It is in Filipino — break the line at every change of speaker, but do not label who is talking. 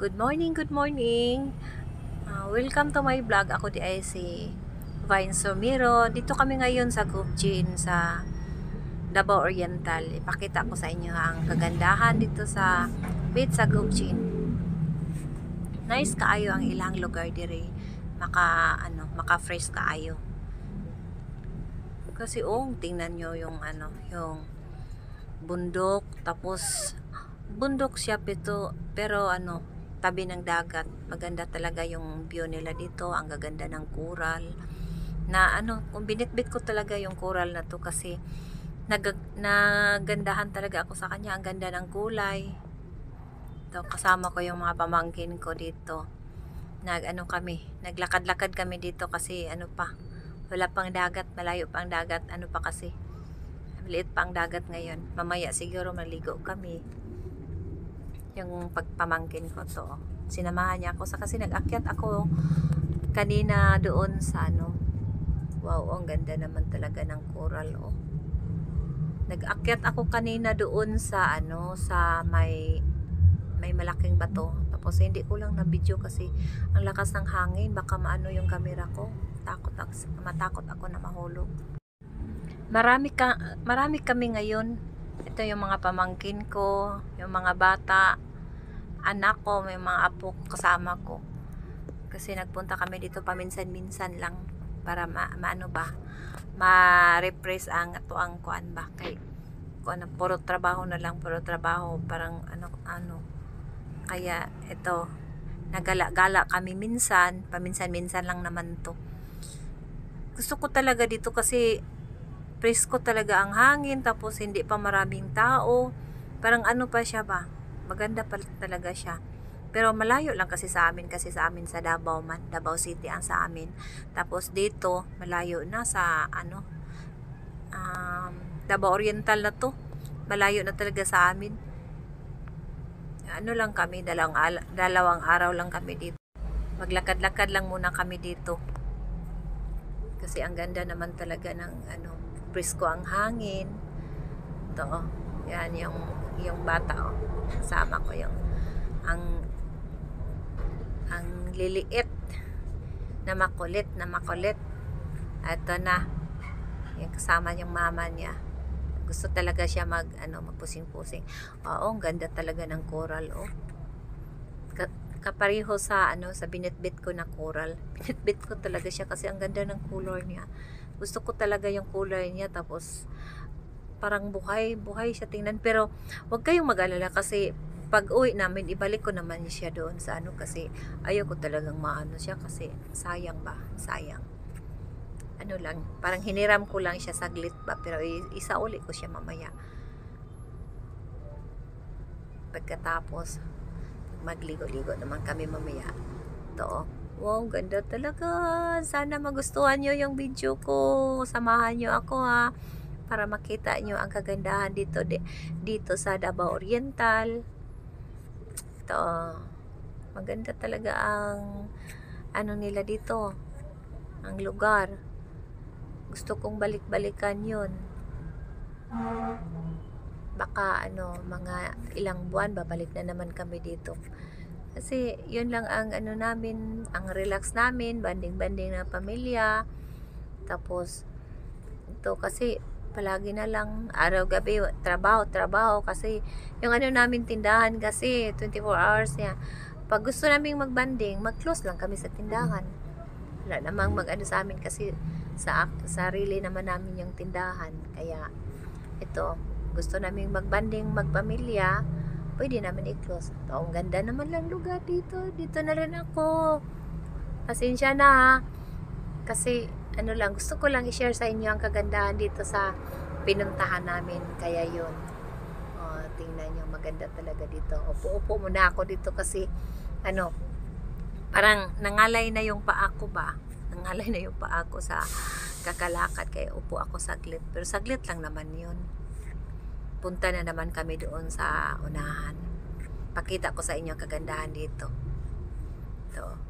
Good morning, good morning. Ah, welcome to my vlog. Ako di ay si Vine Somiro. Dito kami ngayon sa Gubjin sa Davao Oriental. Ipakita ko sa inyo ang kagandahan dito sa bit sa Gubjin. Nice kaayo ang ilang lugar dire. Maka ano, maka fresh kaayo. Kasi oh, tingnan nyo yung ano, yung bundok tapos bundok siya pito pero ano tabi ng dagat. Maganda talaga yung view nila dito. Ang gaganda ng coral. Na ano kung binitbit ko talaga yung coral na to kasi nag nagandahan talaga ako sa kanya. Ang ganda ng kulay. To kasama ko yung mga pamangkin ko dito. Nag ano kami naglakad-lakad kami dito kasi ano pa wala pang dagat malayo pang dagat ano pa kasi Maliit pa ang dagat ngayon. Mamaya siguro maligo kami. Yung pagpamangkin ko to. Sinamahan niya ako sa kasi nag-akyat ako kanina doon sa ano. Wow, ang ganda naman talaga ng coral oh. Nag-akyat ako kanina doon sa ano sa may may malaking bato. Tapos hindi ko lang na video kasi ang lakas ng hangin baka maano yung camera ko. Takot ako, matakot ako na mahulog marami ka marami kami ngayon ito yung mga pamangkin ko yung mga bata anak ko may mga apo kasama ko. Kasi nagpunta kami dito paminsan-minsan lang para ma, maano ba ma-repress ang ato ang kuan ba. Kay kuan puro trabaho na lang puro trabaho parang ano ano. Kaya ito nagala-gala kami minsan paminsan-minsan lang naman to. Gusto ko talaga dito kasi presko talaga ang hangin tapos hindi pa maraming tao. Parang ano pa siya ba? Maganda pa talaga siya. Pero malayo lang kasi sa amin kasi sa amin sa Davao man Davao City ang sa amin. Tapos dito malayo na sa ano um, Davao Oriental na to. Malayo na talaga sa amin. Ano lang kami dalawang, dalawang araw lang kami dito. Maglakad-lakad lang muna kami dito. Kasi ang ganda naman talaga ng ano presko ang hangin. Ito, oh. Yan, yung, yung bata, oh. Kasama ko yung, ang, ang liliit na makulit, na makulit. Ito na. Yung kasama yung mama niya. Gusto talaga siya mag, ano, magpusing-pusing. Oo, ang ganda talaga ng coral, oh. Ka kapareho sa ano sa binitbit ko na coral. Binitbit ko talaga siya kasi ang ganda ng color niya gusto ko talaga yung kulay niya tapos parang buhay buhay siya tingnan. Pero wag kayong mag-alala kasi pag uwi namin ibalik ko naman siya doon sa ano kasi ayoko talagang maano siya kasi sayang ba? Sayang. Ano lang parang hiniram ko lang siya saglit ba pero isa uli ko siya mamaya. Pagkatapos magligo-ligo naman kami mamaya. To Wow, ganda talaga. Sana magustuhan nyo yung video ko. Samahan nyo ako ha. Para makita nyo ang kagandahan dito, dito sa Davao Oriental. Ito. Maganda talaga ang ano nila dito. Ang lugar. Gusto kong balik-balikan yun. Baka ano, mga ilang buwan babalik na naman kami dito. Kasi yun lang ang ano namin, ang relax namin, banding-banding na pamilya. Tapos ito kasi palagi na lang araw-gabi trabaho, trabaho kasi yung ano namin tindahan kasi 24 hours niya. Pag gusto naming magbanding, mag-close lang kami sa tindahan. Wala namang mag-ano sa amin kasi sa sarili naman namin yung tindahan. Kaya ito, gusto naming magbanding, magpamilya, pwede naman i-close. Ito, ang ganda naman lang lugar dito. Dito na rin ako. Pasensya na ha. Kasi, ano lang, gusto ko lang i-share sa inyo ang kagandahan dito sa pinuntahan namin. Kaya yun. Oh, tingnan nyo, maganda talaga dito. Upo-upo muna ako dito kasi, ano, parang nangalay na yung paa ko ba? Nangalay na yung paa ko sa kakalakad. Kaya upo ako saglit. Pero saglit lang naman yun punta na naman kami doon sa unahan. Pakita ko sa inyo ang kagandahan dito. Ito.